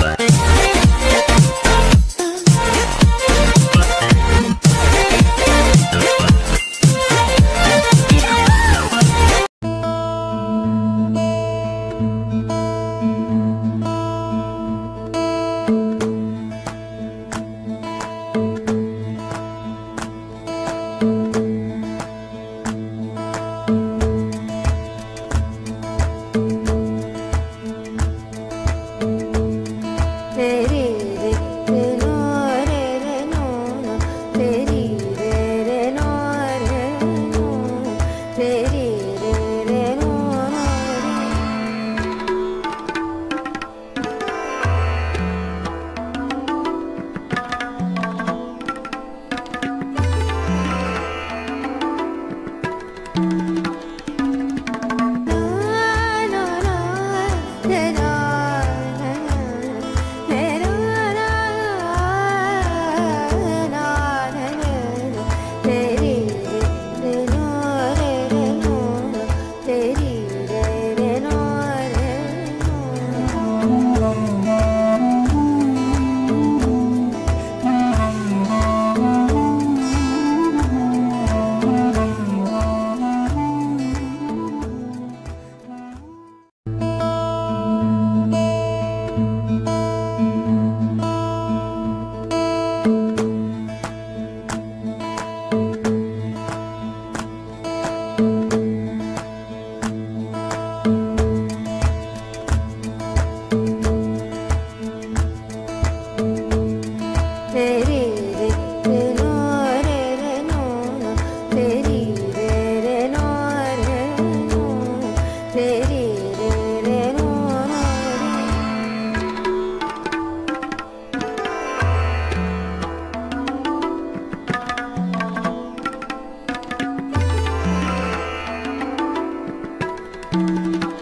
Bye. Da